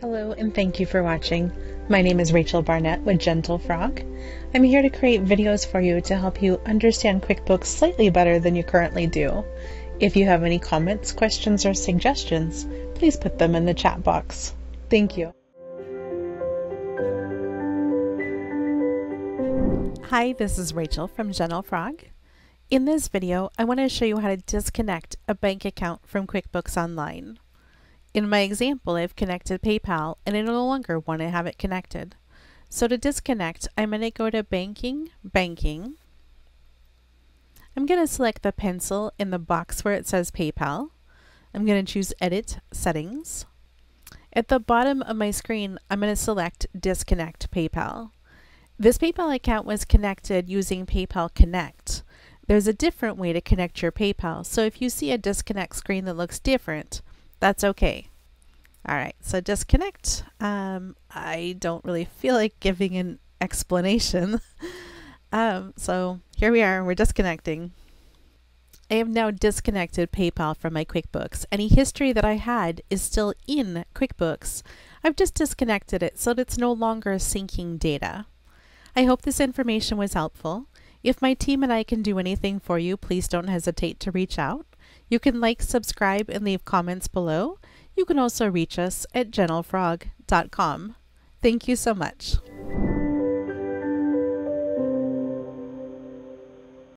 Hello and thank you for watching. My name is Rachel Barnett with Gentle Frog. I'm here to create videos for you to help you understand QuickBooks slightly better than you currently do. If you have any comments, questions, or suggestions, please put them in the chat box. Thank you. Hi, this is Rachel from Gentle Frog. In this video, I want to show you how to disconnect a bank account from QuickBooks Online. In my example, I've connected PayPal and I no longer want to have it connected. So to disconnect, I'm going to go to Banking, Banking. I'm going to select the pencil in the box where it says PayPal. I'm going to choose Edit Settings. At the bottom of my screen, I'm going to select Disconnect PayPal. This PayPal account was connected using PayPal Connect. There's a different way to connect your PayPal, so if you see a disconnect screen that looks different, that's okay. All right, so disconnect. Um, I don't really feel like giving an explanation. um, so here we are, we're disconnecting. I have now disconnected PayPal from my QuickBooks. Any history that I had is still in QuickBooks. I've just disconnected it so that it's no longer syncing data. I hope this information was helpful. If my team and I can do anything for you, please don't hesitate to reach out. You can like, subscribe, and leave comments below. You can also reach us at gentlefrog.com. Thank you so much.